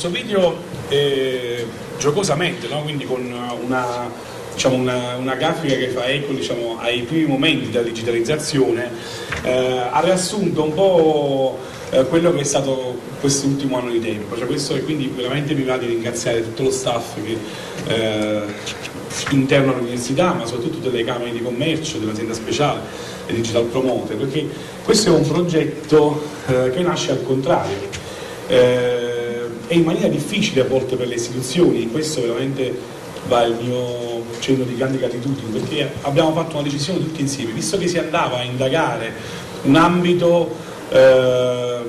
questo video eh, giocosamente, no? quindi con una, diciamo, una, una, grafica che fa eco diciamo, ai primi momenti della digitalizzazione, eh, ha riassunto un po' eh, quello che è stato quest'ultimo anno di tempo. Cioè questo, e quindi veramente mi va di ringraziare tutto lo staff che, eh, interno all'università, ma soprattutto delle camere di commercio, dell'azienda speciale e Digital Promoter, perché questo è un progetto eh, che nasce al contrario eh, e in maniera difficile a volte per le istituzioni, questo veramente va il mio cenno di grande gratitudine, perché abbiamo fatto una decisione tutti insieme, visto che si andava a indagare un ambito eh,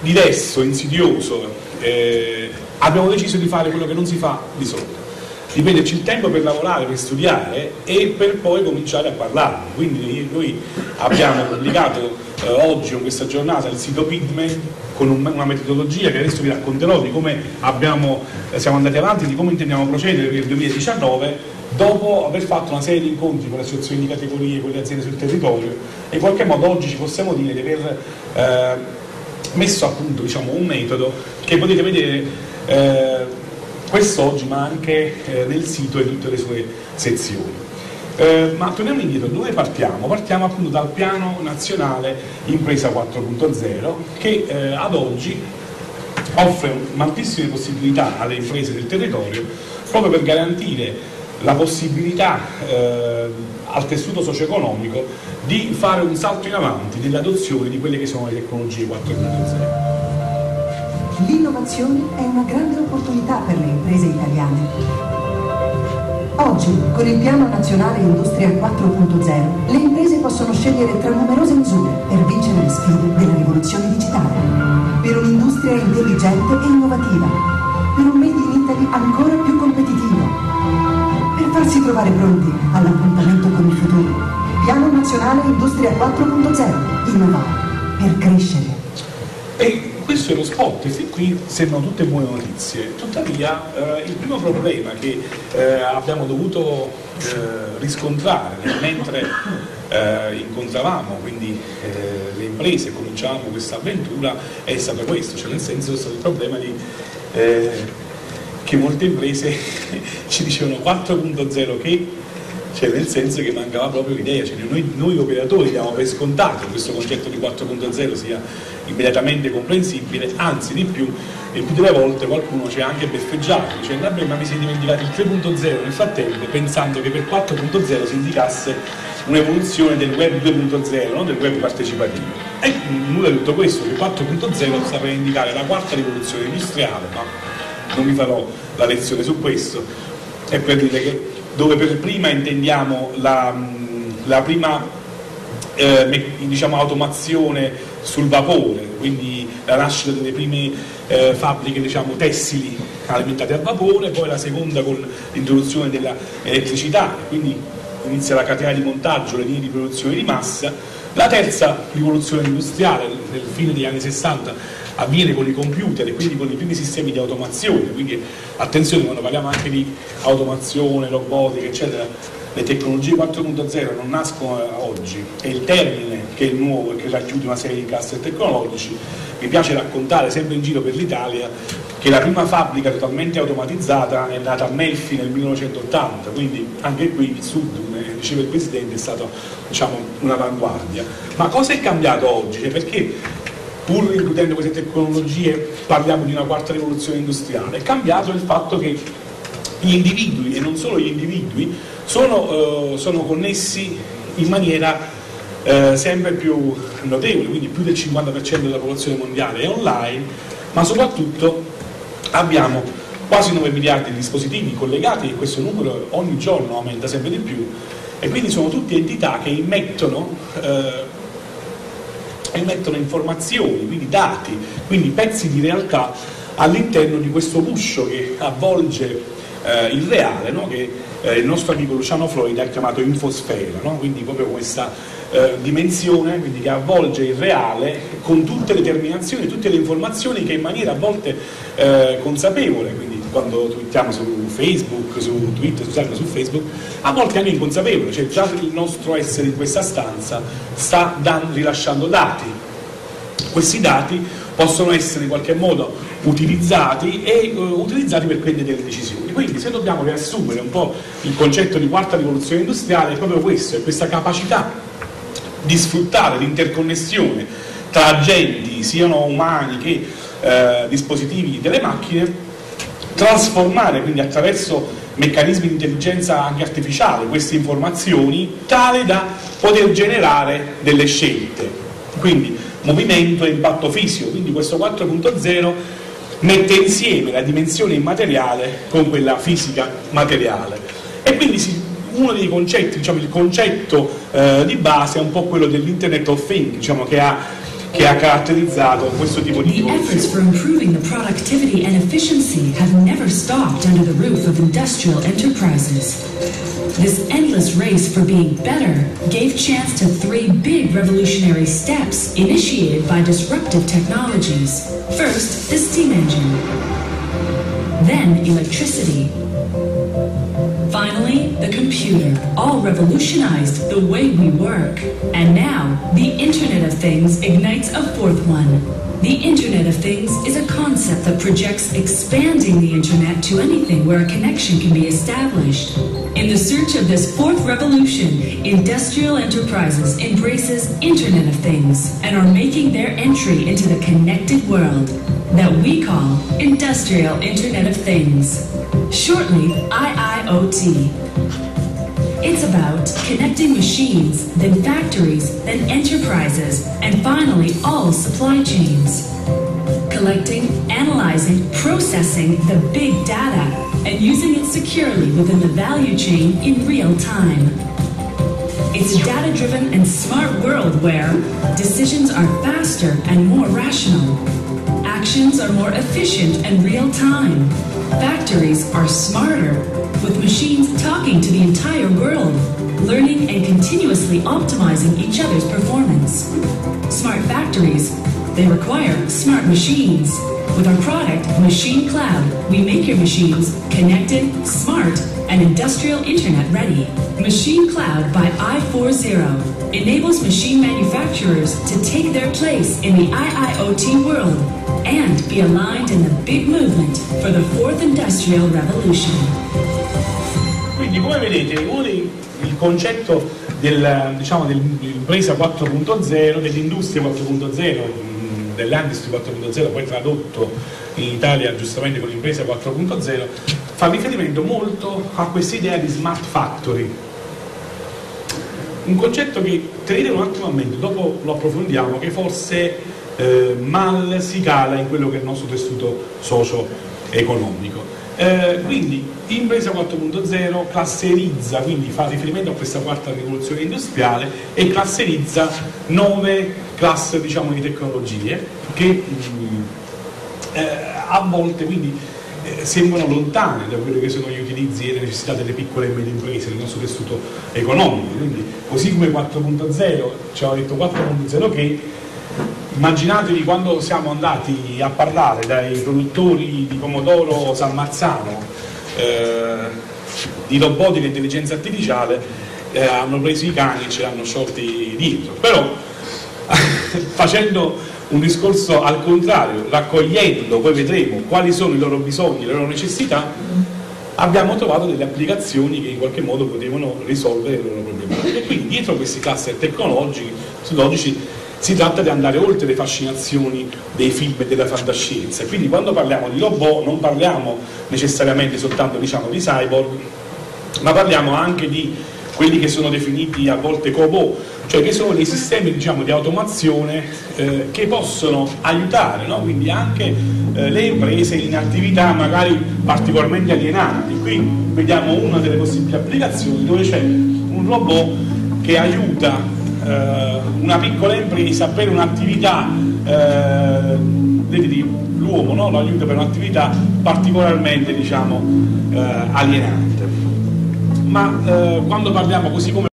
diverso, insidioso, eh, abbiamo deciso di fare quello che non si fa di solito di prenderci il tempo per lavorare, per studiare e per poi cominciare a parlarne. Quindi noi abbiamo pubblicato eh, oggi, con questa giornata, il sito Pigment con un, una metodologia che adesso vi racconterò di come abbiamo, eh, siamo andati avanti, di come intendiamo procedere per il 2019 dopo aver fatto una serie di incontri con le associazioni di categorie, con le aziende sul territorio e in qualche modo oggi ci possiamo dire di aver eh, messo a punto diciamo, un metodo che potete vedere eh, quest'oggi ma anche eh, nel sito e tutte le sue sezioni. Eh, ma torniamo indietro, dove partiamo? Partiamo appunto dal piano nazionale impresa 4.0 che eh, ad oggi offre moltissime possibilità alle imprese del territorio proprio per garantire la possibilità eh, al tessuto socio-economico di fare un salto in avanti nell'adozione di quelle che sono le tecnologie 4.0. L'innovazione è una grande opportunità per le imprese italiane. Oggi, con il Piano Nazionale Industria 4.0, le imprese possono scegliere tra numerose misure per vincere le sfide della rivoluzione digitale. Per un'industria intelligente e innovativa. Per un Made in Italy ancora più competitivo. Per farsi trovare pronti all'appuntamento con il futuro. Piano Nazionale Industria 4.0. Innovare per crescere. E questo è lo spot e fin qui sembrano tutte buone notizie. Tuttavia eh, il primo problema che eh, abbiamo dovuto eh, riscontrare mentre eh, incontravamo quindi, eh, le imprese e cominciavamo questa avventura è stato questo, cioè nel senso è stato il problema di, eh, che molte imprese ci dicevano 4.0 che cioè nel senso che mancava proprio l'idea, cioè noi, noi, operatori diamo per scontato che questo concetto di 4.0 sia immediatamente comprensibile, anzi di più, e più delle volte qualcuno ci ha anche beffeggiato, dicendo vabbè ma mi si è dimenticato il 3.0 nel frattempo, pensando che per 4.0 si indicasse un'evoluzione del web 2.0, non del web partecipativo. E nulla di tutto questo, che 4.0 sta per indicare la quarta rivoluzione industriale, ma non vi farò la lezione su questo, è per dire che dove per prima intendiamo la, la prima eh, diciamo, automazione sul vapore, quindi la nascita delle prime eh, fabbriche diciamo, tessili alimentate a vapore, poi la seconda con l'introduzione dell'elettricità, quindi inizia la catena di montaggio, le linee di produzione di massa, la terza rivoluzione industriale nel fine degli anni 60 avviene con i computer e quindi con i primi sistemi di automazione, quindi attenzione quando parliamo anche di automazione, robotica eccetera, le tecnologie 4.0 non nascono oggi, è il termine che è nuovo e che racchiude una serie di cluster tecnologici. Mi piace raccontare sempre in giro per l'Italia che la prima fabbrica totalmente automatizzata è nata a Melfi nel 1980, quindi anche qui il Sud, come diceva il Presidente, è stata diciamo, un'avanguardia. Ma cosa è cambiato oggi? Cioè perché pur includendo queste tecnologie parliamo di una quarta rivoluzione industriale? È cambiato il fatto che gli individui, e non solo gli individui, sono, eh, sono connessi in maniera eh, sempre più notevole, quindi più del 50% della popolazione mondiale è online, ma soprattutto abbiamo quasi 9 miliardi di dispositivi collegati e questo numero ogni giorno aumenta sempre di più e quindi sono tutte entità che immettono, eh, immettono informazioni, quindi dati, quindi pezzi di realtà all'interno di questo guscio che avvolge eh, il reale, no? che eh, il nostro amico Luciano Floyd ha chiamato infosfera, no? quindi proprio questa eh, dimensione quindi che avvolge il reale con tutte le terminazioni, tutte le informazioni che in maniera a volte eh, consapevole, quindi quando twittiamo su Facebook, su Twitter, scusate, su Facebook, a volte anche inconsapevole, cioè già il nostro essere in questa stanza sta dan- rilasciando dati. Questi dati possono essere in qualche modo utilizzati e uh, utilizzati per prendere delle decisioni. Quindi se dobbiamo riassumere un po' il concetto di quarta rivoluzione industriale è proprio questo, è questa capacità di sfruttare l'interconnessione tra agenti, siano umani che eh, dispositivi delle macchine, trasformare quindi attraverso meccanismi di intelligenza anche artificiale queste informazioni tale da poter generare delle scelte. Quindi movimento e impatto fisico, quindi questo 4.0 mette insieme la dimensione immateriale con quella fisica materiale. E quindi si, uno dei concetti, diciamo il concetto eh, di base è un po' quello dell'Internet of Things, diciamo, che ha che ha caratterizzato questo tipo di The efforts for improving the productivity and efficiency have never stopped under the roof of industrial enterprises. This endless race for being better gave chance to three big revolutionary steps initiated by disruptive technologies. First, the steam engine, then electricity, Finally, the computer, all revolutionized the way we work. And now, the Internet of Things ignites a fourth one. The Internet of Things is a concept that projects expanding the Internet to anything where a connection can be established. In the search of this fourth revolution, industrial enterprises embraces Internet of Things and are making their entry into the connected world that we call Industrial Internet of Things. Shortly, IIoT. It's about connecting machines, then factories, then enterprises, and finally all supply chains. Collecting, analyzing, processing the big data, and using it securely within the value chain in real time. It's a data driven and smart world where decisions are faster and more rational. Actions are more efficient and real time. Factories are smarter, with machines talking to the entire world, learning and continuously optimizing each other's performance. Smart factories, they require smart machines. With our product, Machine Cloud, we make your machines connected, smart, and industrial internet ready. Machine Cloud by i40 enables machine manufacturers to take their place in the IIoT world and be aligned in the big movement for the fourth industrial revolution. Quindi come vedete uno il concetto del, diciamo, dell'impresa 4.0, dell'industria 4.0, dell'industria 4.0 poi tradotto in Italia giustamente con l'impresa 4.0, fa riferimento molto a questa idea di smart factory. Un concetto che tenete un attimo a mente, dopo lo approfondiamo, che forse eh, mal si cala in quello che è il nostro tessuto socio-economico. Eh, quindi Impresa 4.0 classerizza, quindi fa riferimento a questa quarta rivoluzione industriale e classerizza nove classi diciamo, di tecnologie che mh, eh, a volte quindi eh, sembrano lontane da quelli che sono gli utilizzi e le necessità delle piccole e medie imprese nel nostro tessuto economico. Quindi, così come 4.0, ci hanno detto 4.0 che immaginatevi quando siamo andati a parlare dai produttori di pomodoro San Marzano eh, di robotica e intelligenza artificiale eh, hanno preso i cani e ce l'hanno sciolti dietro. Però facendo un discorso al contrario raccogliendo poi vedremo quali sono i loro bisogni, le loro necessità abbiamo trovato delle applicazioni che in qualche modo potevano risolvere le loro problematiche. E quindi dietro questi cluster tecnologici logici si tratta di andare oltre le fascinazioni dei film e della fantascienza. Quindi quando parliamo di robot non parliamo necessariamente soltanto diciamo, di cyborg, ma parliamo anche di quelli che sono definiti a volte cobot, cioè che sono dei sistemi diciamo, di automazione eh, che possono aiutare no? quindi anche eh, le imprese in attività magari particolarmente alienanti. Qui vediamo una delle possibili applicazioni dove c'è un robot che aiuta eh, una piccola impresa per un'attività, eh, l'uomo no? lo aiuta per un'attività particolarmente diciamo, eh, alienante. Ma eh, quando parliamo così come